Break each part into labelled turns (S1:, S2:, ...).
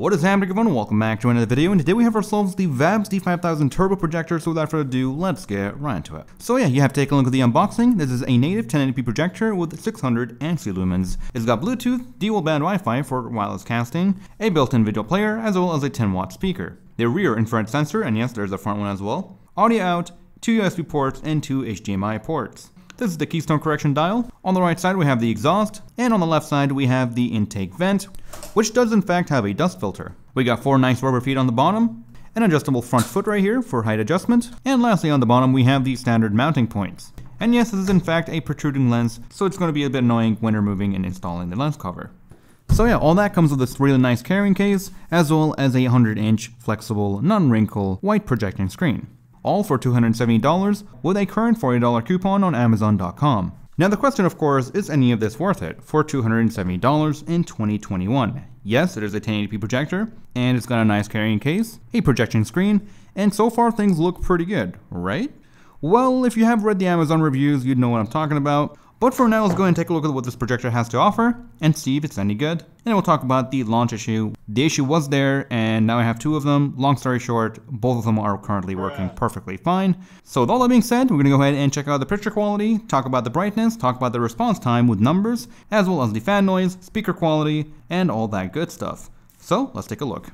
S1: What is happening everyone, welcome back to another video, and today we have ourselves the VAABZZ D5000 Turbo Projector, so without further ado, let's get right into it. So yeah, you have to take a look at the unboxing. This is a native 1080p projector with 600 ANSI lumens. It's got Bluetooth, dual band Wi-Fi for wireless casting, a built-in video player, as well as a 10 watt speaker. The rear infrared sensor, and yes, there's a front one as well. Audio out, two USB ports, and two HDMI ports. This is the keystone correction dial. On the right side we have the exhaust, and on the left side we have the intake vent, which does in fact have a dust filter. We got four nice rubber feet on the bottom, an adjustable front foot right here for height adjustment, and lastly on the bottom we have the standard mounting points. And yes, this is in fact a protruding lens, so it's going to be a bit annoying when removing and installing the lens cover. So yeah, all that comes with this really nice carrying case, as well as a 100 inch flexible, non-wrinkle, white projecting screen all for $270 with a current $40 coupon on Amazon.com. Now the question of course, is any of this worth it for $270 in 2021? Yes, it is a 1080p projector, and it's got a nice carrying case, a projection screen, and so far things look pretty good, right? Well, if you have read the Amazon reviews, you'd know what I'm talking about. But for now, let's go and take a look at what this projector has to offer and see if it's any good. And we'll talk about the launch issue. The issue was there and now I have two of them. Long story short, both of them are currently working perfectly fine. So with all that being said, we're gonna go ahead and check out the picture quality, talk about the brightness, talk about the response time with numbers, as well as the fan noise, speaker quality, and all that good stuff. So let's take a look.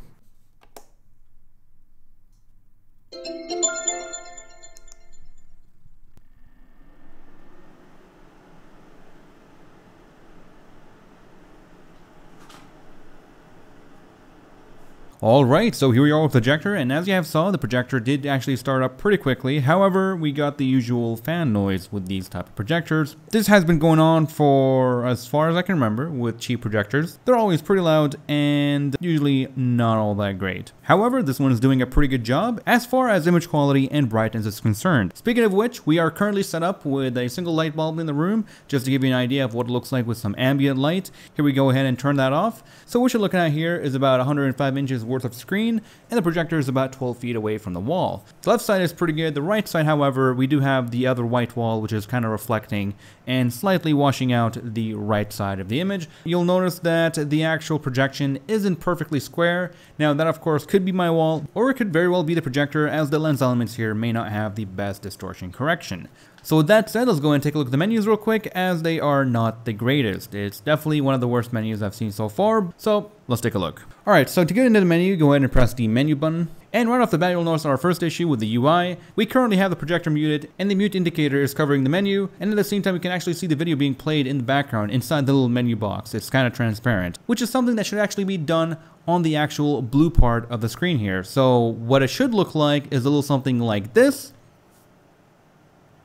S1: Alright, so here we are with the projector, and as you have saw, the projector did actually start up pretty quickly. However, we got the usual fan noise with these type of projectors. This has been going on for as far as I can remember with cheap projectors. They're always pretty loud and usually not all that great. However, this one is doing a pretty good job as far as image quality and brightness is concerned. Speaking of which, we are currently set up with a single light bulb in the room, just to give you an idea of what it looks like with some ambient light. Here we go ahead and turn that off. So what you're looking at here is about 105 inches worth of screen, and the projector is about 12 feet away from the wall. The left side is pretty good. The right side, however, we do have the other white wall, which is kind of reflecting and slightly washing out the right side of the image. You'll notice that the actual projection isn't perfectly square. Now that of course could be my wall, or it could very well be the projector as the lens elements here may not have the best distortion correction. So with that said, let's go and take a look at the menus real quick as they are not the greatest. It's definitely one of the worst menus I've seen so far, so let's take a look. Alright, so to get into the menu, go ahead and press the menu button. And right off the bat, you'll notice our first issue with the UI, we currently have the projector muted and the mute indicator is covering the menu. And at the same time, we can actually see the video being played in the background inside the little menu box. It's kind of transparent, which is something that should actually be done on the actual blue part of the screen here. So what it should look like is a little something like this,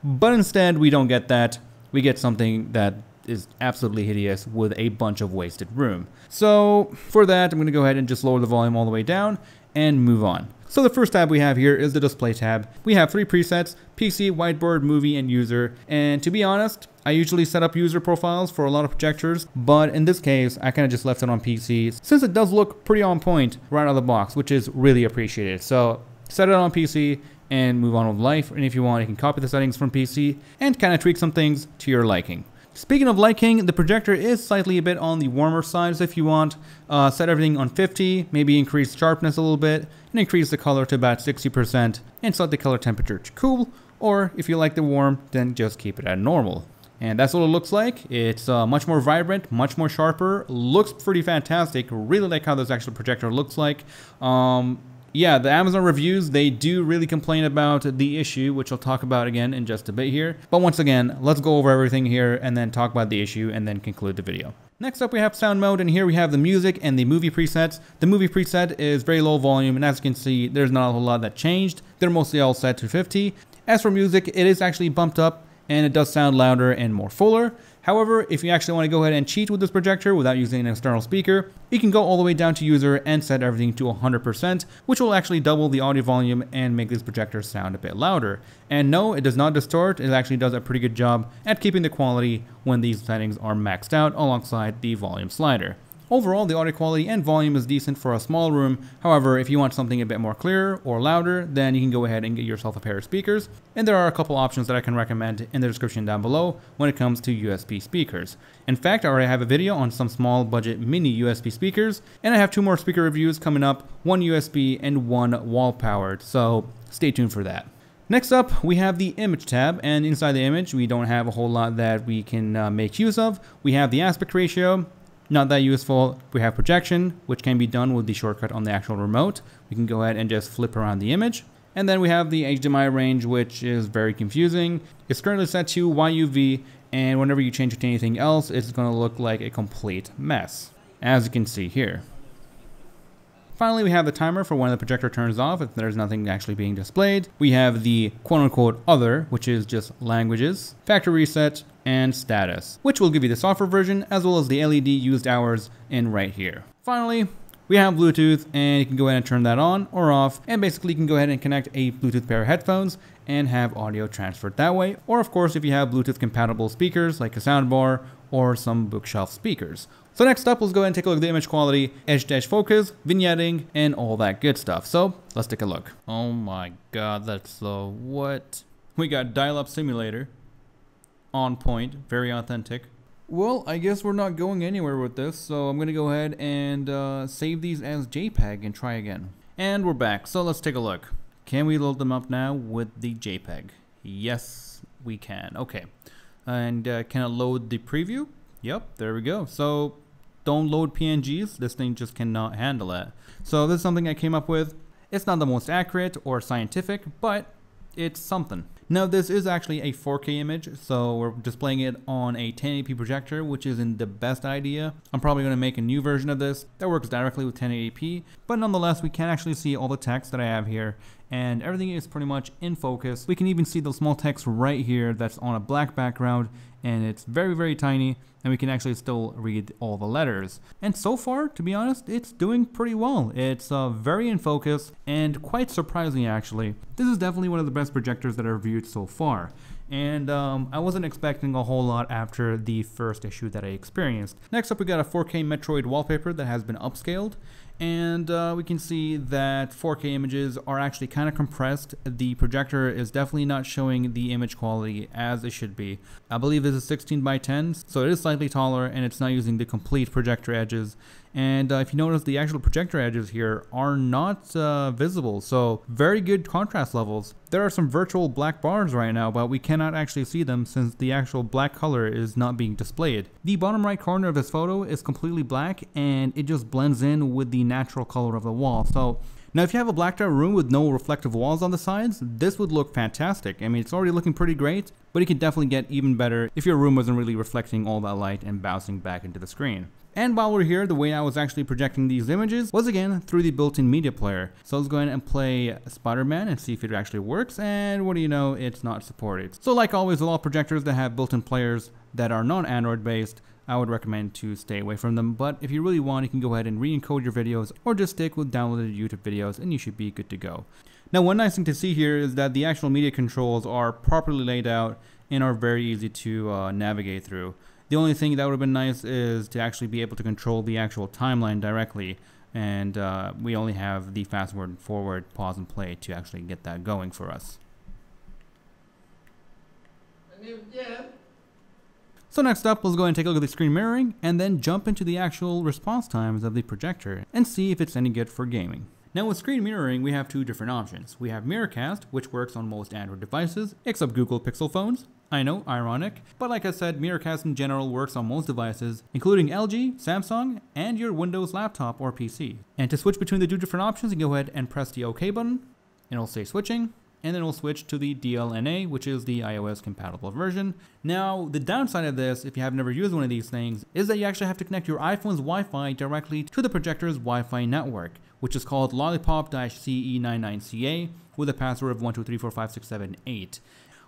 S1: but instead, we don't get that. We get something that is absolutely hideous with a bunch of wasted room. So for that, I'm going to go ahead and just lower the volume all the way down and move on. So the first tab we have here is the display tab. We have three presets, PC, whiteboard, movie, and user. And to be honest, I usually set up user profiles for a lot of projectors, but in this case, I kind of just left it on PC since it does look pretty on point right out of the box, which is really appreciated. So set it on PC and move on with life. And if you want, you can copy the settings from PC and kind of tweak some things to your liking. Speaking of liking, the projector is slightly a bit on the warmer side, so if you want, uh, set everything on 50, maybe increase sharpness a little bit, and increase the color to about 60%, and set the color temperature to cool, or if you like the warm, then just keep it at normal. And that's what it looks like. It's uh, much more vibrant, much more sharper, looks pretty fantastic. Really like how this actual projector looks like. Um, yeah, the Amazon reviews, they do really complain about the issue, which I'll talk about again in just a bit here. But once again, let's go over everything here and then talk about the issue and then conclude the video. Next up we have sound mode and here we have the music and the movie presets. The movie preset is very low volume and as you can see there's not a whole lot that changed. They're mostly all set to 50. As for music it is actually bumped up and it does sound louder and more fuller. However, if you actually want to go ahead and cheat with this projector without using an external speaker, you can go all the way down to user and set everything to 100%, which will actually double the audio volume and make this projector sound a bit louder. And no, it does not distort, it actually does a pretty good job at keeping the quality when these settings are maxed out alongside the volume slider. Overall, the audio quality and volume is decent for a small room. However, if you want something a bit more clear or louder, then you can go ahead and get yourself a pair of speakers. And there are a couple options that I can recommend in the description down below when it comes to USB speakers. In fact, I already have a video on some small budget mini USB speakers, and I have two more speaker reviews coming up, one USB and one wall powered, so stay tuned for that. Next up, we have the image tab, and inside the image, we don't have a whole lot that we can uh, make use of. We have the aspect ratio, not that useful. We have projection, which can be done with the shortcut on the actual remote. We can go ahead and just flip around the image. And then we have the HDMI range, which is very confusing. It's currently set to YUV, and whenever you change it to anything else, it's going to look like a complete mess, as you can see here. Finally, we have the timer for when the projector turns off if there's nothing actually being displayed. We have the quote-unquote other, which is just languages, factory reset, and status, which will give you the software version as well as the LED used hours in right here. Finally, we have Bluetooth and you can go ahead and turn that on or off and basically you can go ahead and connect a Bluetooth pair of headphones and have audio transferred that way. Or of course, if you have Bluetooth compatible speakers like a soundbar or some bookshelf speakers. So next up, let's go ahead and take a look at the image quality, edge-to-edge focus, vignetting, and all that good stuff. So let's take a look. Oh my god, that's the What? We got dial-up simulator. On point, very authentic. Well, I guess we're not going anywhere with this, so I'm gonna go ahead and uh, save these as JPEG and try again. And we're back, so let's take a look. Can we load them up now with the JPEG? Yes, we can. Okay. And uh, can I load the preview? Yep, there we go. So don't load PNGs. This thing just cannot handle it. So this is something I came up with. It's not the most accurate or scientific, but it's something. Now this is actually a 4K image, so we're displaying it on a 1080p projector, which isn't the best idea. I'm probably going to make a new version of this that works directly with 1080p, but nonetheless we can actually see all the text that I have here, and everything is pretty much in focus. We can even see the small text right here that's on a black background, and it's very, very tiny, and we can actually still read all the letters. And so far, to be honest, it's doing pretty well. It's uh, very in focus, and quite surprising actually. This is definitely one of the best projectors that I've reviewed so far. And um, I wasn't expecting a whole lot after the first issue that I experienced. Next up, we got a 4K Metroid wallpaper that has been upscaled and uh, we can see that 4K images are actually kind of compressed. The projector is definitely not showing the image quality as it should be. I believe this is 16 by 10, so it is slightly taller and it's not using the complete projector edges. And uh, if you notice, the actual projector edges here are not uh, visible, so very good contrast levels. There are some virtual black bars right now, but we cannot actually see them since the actual black color is not being displayed. The bottom right corner of this photo is completely black and it just blends in with the natural color of the wall. So now, if you have a blacked out room with no reflective walls on the sides, this would look fantastic. I mean, it's already looking pretty great, but it could definitely get even better if your room wasn't really reflecting all that light and bouncing back into the screen. And while we're here, the way I was actually projecting these images was again through the built-in media player. So let's go ahead and play Spider-Man and see if it actually works. And what do you know, it's not supported. So like always with all projectors that have built-in players that are non-Android based, I would recommend to stay away from them. But if you really want, you can go ahead and re-encode your videos or just stick with downloaded YouTube videos and you should be good to go. Now one nice thing to see here is that the actual media controls are properly laid out and are very easy to uh, navigate through. The only thing that would have been nice is to actually be able to control the actual timeline directly. And uh, we only have the fast forward, forward, pause, and play to actually get that going for us. Yeah. So next up, let's go and take a look at the screen mirroring and then jump into the actual response times of the projector and see if it's any good for gaming. Now with screen mirroring, we have two different options. We have Miracast, which works on most Android devices, except Google Pixel phones. I know, ironic, but like I said, Miracast in general works on most devices, including LG, Samsung, and your Windows laptop or PC. And to switch between the two different options, you go ahead and press the OK button, and it'll say switching, and then we'll switch to the DLNA, which is the iOS compatible version. Now, the downside of this, if you have never used one of these things, is that you actually have to connect your iPhone's Wi-Fi directly to the projector's Wi-Fi network, which is called lollipop-CE99CA with a password of 12345678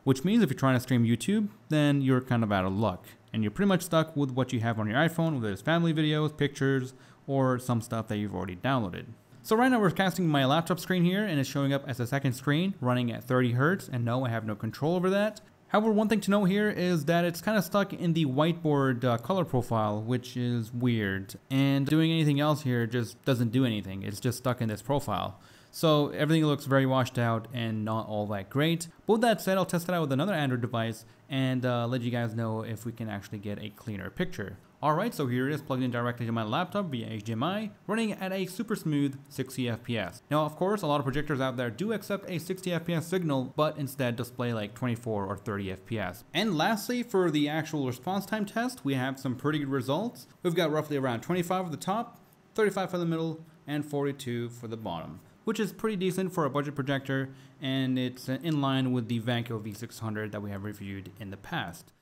S1: which means if you're trying to stream YouTube, then you're kind of out of luck. And you're pretty much stuck with what you have on your iPhone, whether it's family videos, pictures, or some stuff that you've already downloaded. So right now we're casting my laptop screen here and it's showing up as a second screen running at 30 Hertz and no, I have no control over that. However, one thing to note here is that it's kind of stuck in the whiteboard uh, color profile, which is weird. And doing anything else here just doesn't do anything. It's just stuck in this profile. So everything looks very washed out and not all that great. But with that said, I'll test it out with another Android device and uh, let you guys know if we can actually get a cleaner picture. Alright, so here it is plugged in directly to my laptop via HDMI, running at a super smooth 60 FPS. Now of course, a lot of projectors out there do accept a 60 FPS signal, but instead display like 24 or 30 FPS. And lastly, for the actual response time test, we have some pretty good results. We've got roughly around 25 at the top, 35 for the middle, and 42 for the bottom which is pretty decent for a budget projector, and it's in line with the Vankyo V600 that we have reviewed in the past.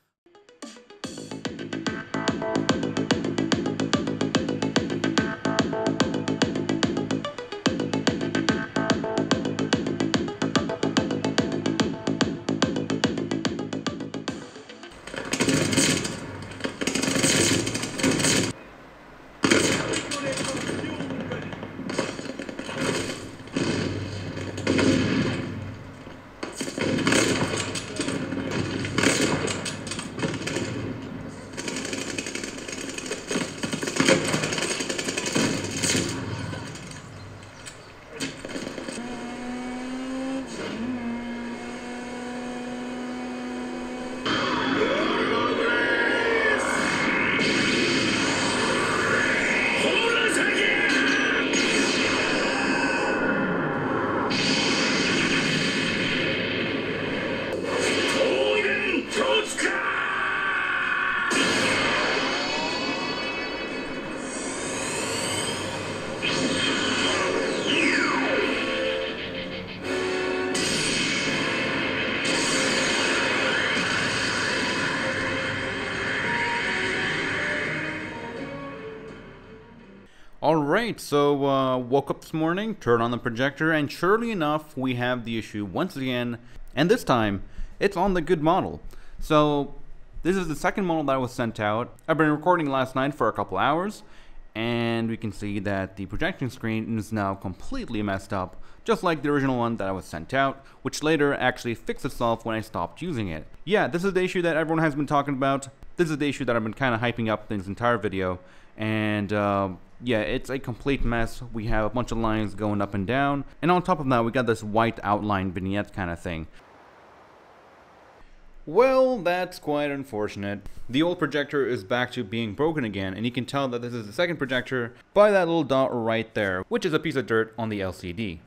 S1: Alright, so uh, woke up this morning, turned on the projector, and surely enough, we have the issue once again, and this time, it's on the good model. So, this is the second model that was sent out. I've been recording last night for a couple hours, and we can see that the projection screen is now completely messed up, just like the original one that I was sent out, which later actually fixed itself when I stopped using it. Yeah, this is the issue that everyone has been talking about. This is the issue that I've been kind of hyping up this entire video, and uh, yeah, it's a complete mess. We have a bunch of lines going up and down. And on top of that, we got this white outline vignette kind of thing. Well, that's quite unfortunate. The old projector is back to being broken again, and you can tell that this is the second projector by that little dot right there, which is a piece of dirt on the LCD.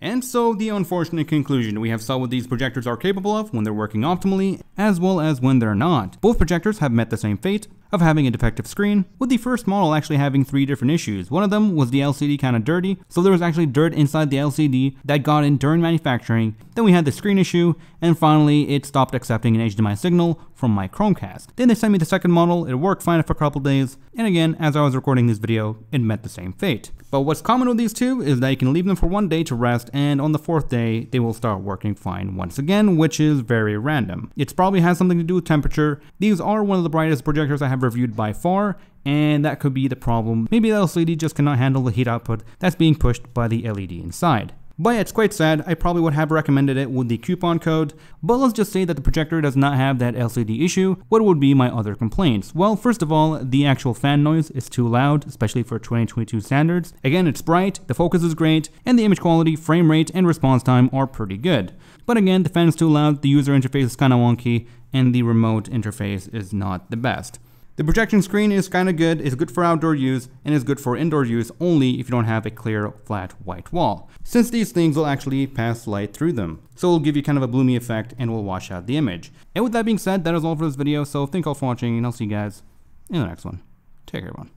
S1: And so the unfortunate conclusion we have saw what these projectors are capable of when they're working optimally, as well as when they're not. Both projectors have met the same fate, of having a defective screen, with the first model actually having three different issues. One of them was the LCD kind of dirty, so there was actually dirt inside the LCD that got in during manufacturing. Then we had the screen issue, and finally it stopped accepting an HDMI signal from my Chromecast. Then they sent me the second model, it worked fine for a couple days, and again, as I was recording this video, it met the same fate. But what's common with these two is that you can leave them for one day to rest, and on the fourth day, they will start working fine once again, which is very random. It probably has something to do with temperature. These are one of the brightest projectors I have have reviewed by far, and that could be the problem. Maybe the LCD just cannot handle the heat output that's being pushed by the LED inside. But yeah, it's quite sad, I probably would have recommended it with the coupon code, but let's just say that the projector does not have that LCD issue. What would be my other complaints? Well, first of all, the actual fan noise is too loud, especially for 2022 standards. Again, it's bright, the focus is great, and the image quality, frame rate, and response time are pretty good. But again, the fan is too loud, the user interface is kinda wonky, and the remote interface is not the best. The projection screen is kind of good, it's good for outdoor use, and is good for indoor use only if you don't have a clear, flat, white wall, since these things will actually pass light through them. So it'll give you kind of a bloomy effect and will wash out the image. And with that being said, that is all for this video, so thank you all for watching, and I'll see you guys in the next one. Take care, everyone.